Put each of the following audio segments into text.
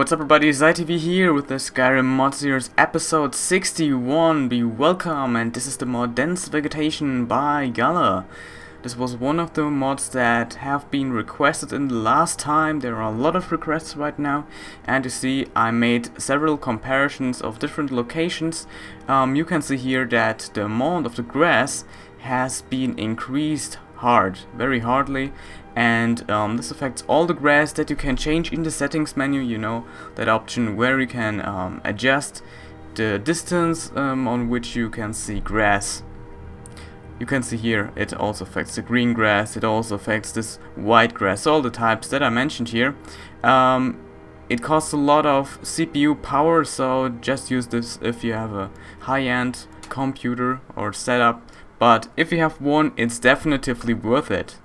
What's up everybody, SaioTV here with the Skyrim Mod Series episode 61, be welcome and this is the mod Dense Vegetation by Galle. This was one of the mods that have been requested in the last time, there are a lot of requests right now and you see I made several comparisons of different locations. Um, you can see here that the amount of the grass has been increased hard, very hardly. And um, this affects all the grass that you can change in the settings menu you know that option where you can um, adjust the distance um, on which you can see grass. You can see here it also affects the green grass it also affects this white grass all the types that I mentioned here. Um, it costs a lot of CPU power so just use this if you have a high-end computer or setup but if you have one it's definitively worth it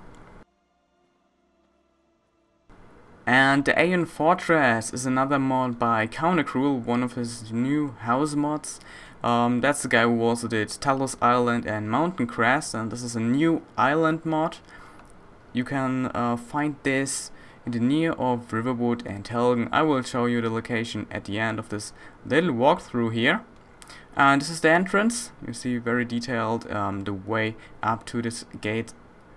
And the Eyon Fortress is another mod by Countercruel, one of his new house mods. Um, that's the guy who also did Talos Island and Mountain Crest, and this is a new island mod. You can uh, find this in the near of Riverwood and Helgen. I will show you the location at the end of this little walkthrough here. And this is the entrance. You see very detailed um, the way up to this gate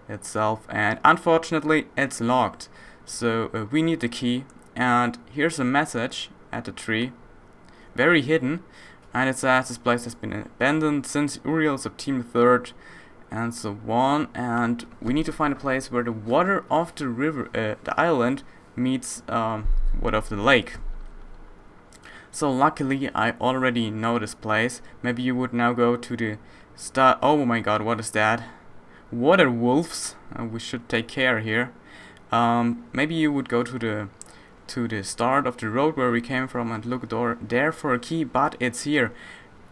itself, and unfortunately it's locked. So uh, we need the key and here's a message at the tree, very hidden, and it says this place has been abandoned since Uriel Septim III and so on and we need to find a place where the water of the river, uh, the island meets um, water of the lake. So luckily I already know this place. Maybe you would now go to the star. Oh my god, what is that? Water wolves. Uh, we should take care here. Um, maybe you would go to the to the start of the road where we came from and look door there for a key, but it's here.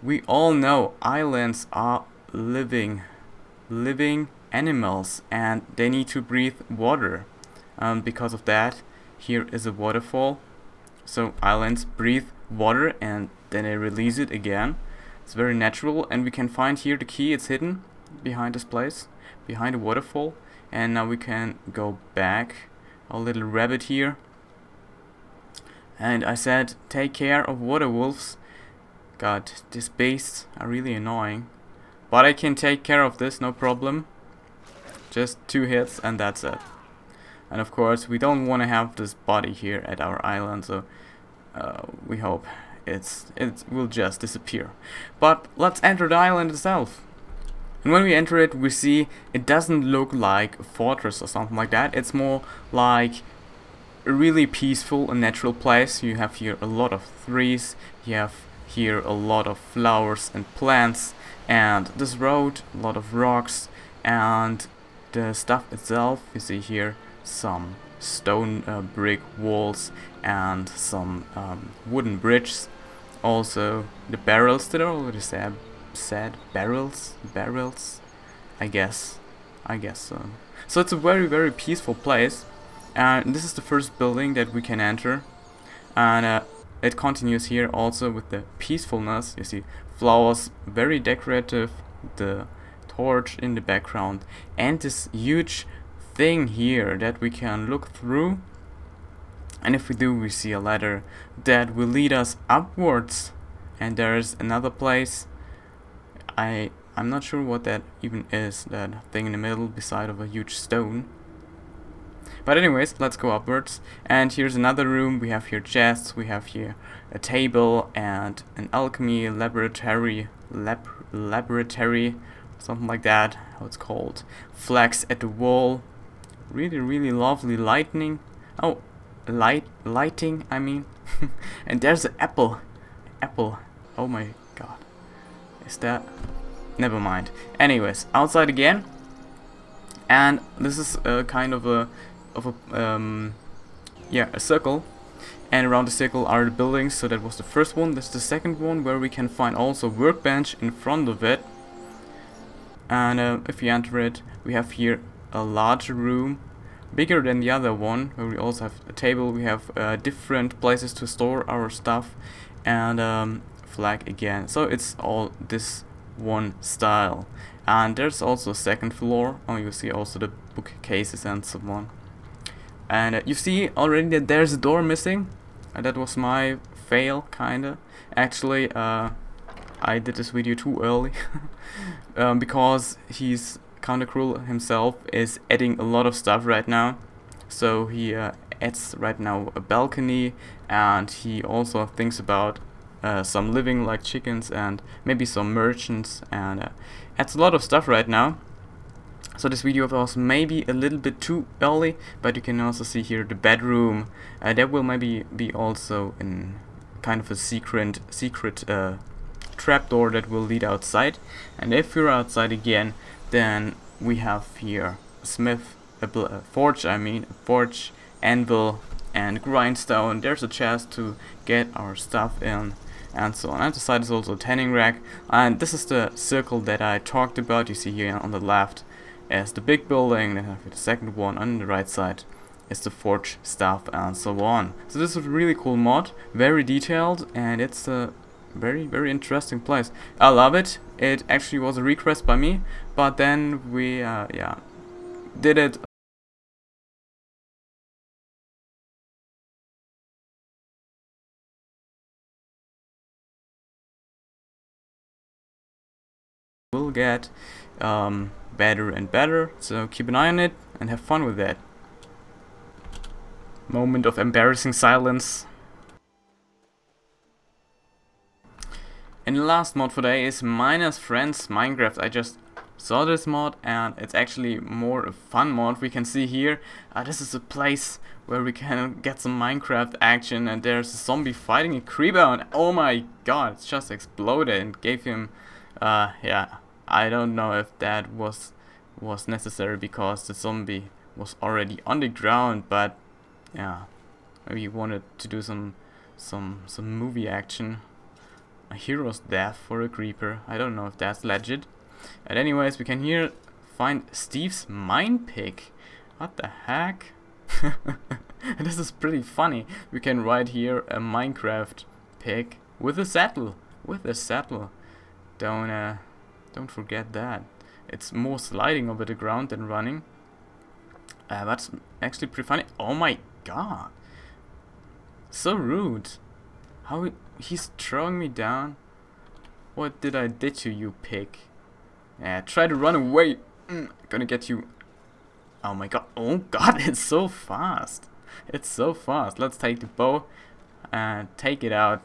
We all know islands are living, living animals and they need to breathe water. Um, because of that, here is a waterfall. So islands breathe water and then I release it again. It's very natural and we can find here the key, it's hidden behind this place, behind the waterfall. And now we can go back a little rabbit here. And I said take care of water wolves. God these beasts are really annoying. But I can take care of this no problem. Just two hits and that's it. And of course we don't want to have this body here at our island so we hope it's it will just disappear. But let's enter the island itself. And when we enter it, we see it doesn't look like a fortress or something like that. It's more like a really peaceful and natural place. You have here a lot of trees, you have here a lot of flowers and plants, and this road, a lot of rocks, and the stuff itself, you see here some stone uh, brick walls and some um, wooden bridges. Also, the barrels that are already said said barrels? Barrels? I guess. I guess so. So it's a very very peaceful place. And this is the first building that we can enter. And uh, it continues here also with the peacefulness. You see flowers very decorative. The torch in the background. And this huge thing here that we can look through and if we do we see a ladder that will lead us upwards and there's another place I I'm not sure what that even is, that thing in the middle beside of a huge stone. But anyways, let's go upwards. And here's another room. We have here chests, we have here a table and an alchemy laboratory, lab laboratory, something like that, how it's called. Flags at the wall. Really, really lovely lightning. Oh, light, lighting, I mean. and there's an apple. Apple. Oh my god. Is that... Never mind. Anyways, outside again. And this is a kind of a... Of a um, yeah, a circle. And around the circle are the buildings. So that was the first one. This is the second one where we can find also workbench in front of it. And uh, if we enter it, we have here a larger room bigger than the other one. Where we also have a table. We have uh, different places to store our stuff and um, flag again. So it's all this one style. And there's also a second floor. Oh you see also the bookcases and so on. And uh, you see already that there's a door missing. And that was my fail, kinda. Actually, uh, I did this video too early. um, because he's kinda himself is adding a lot of stuff right now. So he uh, adds right now a balcony and he also thinks about uh, some living like chickens and maybe some merchants and uh, adds a lot of stuff right now. So this video was maybe a little bit too early, but you can also see here the bedroom. Uh, there will maybe be also in kind of a secret secret uh, trapdoor that will lead outside. And if you're outside again, then we have here smith, a, a forge, I mean, a forge, anvil, and grindstone. There's a chest to get our stuff in and so on. And the side is also a tanning rack. And this is the circle that I talked about. You see here on the left is the big building, then have the second one on the right side is the forge stuff and so on. So this is a really cool mod, very detailed, and it's a very, very interesting place. I love it. It actually was a request by me, but then we, uh, yeah, did it will get um, better and better, so keep an eye on it and have fun with that. Moment of embarrassing silence. And the last mod for today is Miners Friends Minecraft. I just saw this mod and it's actually more a fun mod. We can see here, uh, this is a place where we can get some Minecraft action and there's a zombie fighting a creeper and oh my god, it's just exploded and gave him, uh, yeah, I don't know if that was was necessary because the zombie was already on the ground but yeah maybe he wanted to do some some some movie action a hero's death for a creeper I don't know if that's legit and anyways we can here find Steve's mine pick what the heck this is pretty funny we can write here a Minecraft pick with a saddle with a saddle don't uh don't forget that. It's more sliding over the ground than running. Uh, that's actually pretty funny. Oh my god. So rude. How he's throwing me down. What did I did to you, pig? Yeah, try to run away. Mm, gonna get you. Oh my god. Oh god, it's so fast. It's so fast. Let's take the bow and take it out.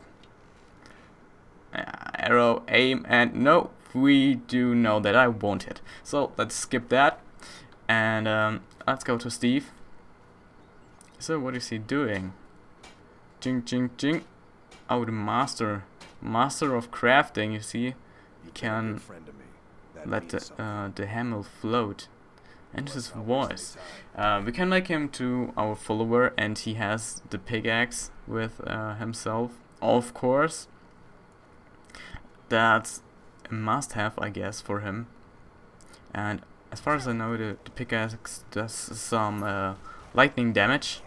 Uh, arrow, aim, and no, we do know that I won't hit. So let's skip that and um, let's go to Steve. So what is he doing? Jing jing jing. Oh, the master, master of crafting. You see, he can let the uh, the hammer float. And his voice. Uh, we can make him to our follower, and he has the pickaxe with uh, himself, of course. That's a must have, I guess, for him. And as far as I know, the, the pickaxe does some uh, lightning damage.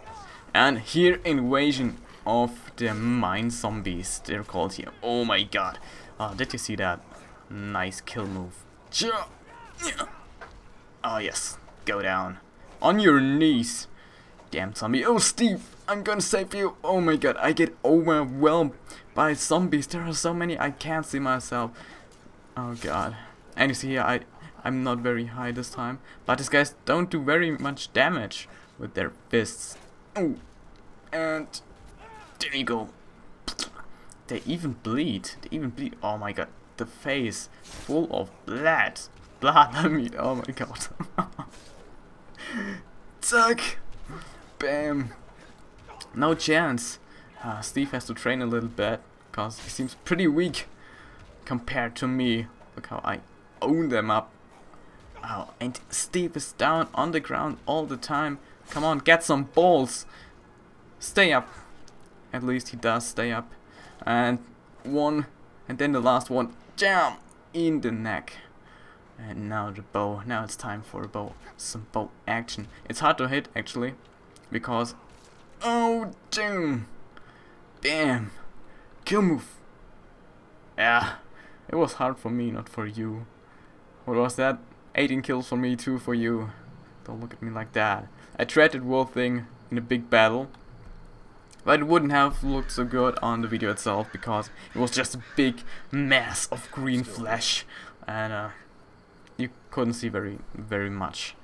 And here, invasion of the mine zombies, they're called here. Oh my god. Oh, did you see that? Nice kill move. Oh yes, go down. On your knees. Damn zombie. Oh Steve, I'm gonna save you. Oh my god, I get overwhelmed by zombies. There are so many I can't see myself. Oh god. And you see here, I, I'm not very high this time. But these guys don't do very much damage with their fists. Oh, and there you go. They even bleed. They even bleed. Oh my god. The face full of blood. Blood, I mean. Oh my god. Tuck. Bam. No chance. Uh, Steve has to train a little bit. Because he seems pretty weak compared to me. Look how I own them up. Oh, and Steve is down on the ground all the time. Come on, get some balls. Stay up. At least he does stay up. And one, and then the last one. Jam! In the neck. And now the bow. Now it's time for a bow. Some bow action. It's hard to hit, actually. Because... Oh, damn! Bam! Kill move. Yeah. It was hard for me, not for you. What was that? 18 kills for me, 2 for you. Don't look at me like that. I tried that wall thing in a big battle. But it wouldn't have looked so good on the video itself because it was just a big mass of green flesh and uh, you couldn't see very very much.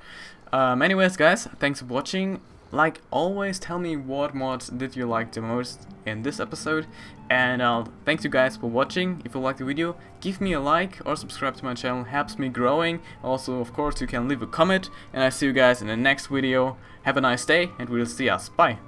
Um, anyways guys, thanks for watching. Like always, tell me what mods did you like the most in this episode. And uh, thanks you guys for watching. If you liked the video, give me a like or subscribe to my channel. Helps me growing. Also, of course, you can leave a comment. And I see you guys in the next video. Have a nice day and we'll see us. Bye.